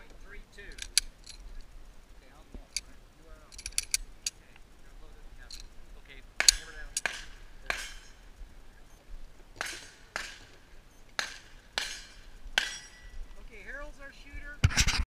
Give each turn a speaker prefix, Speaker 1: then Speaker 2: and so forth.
Speaker 1: 3.32.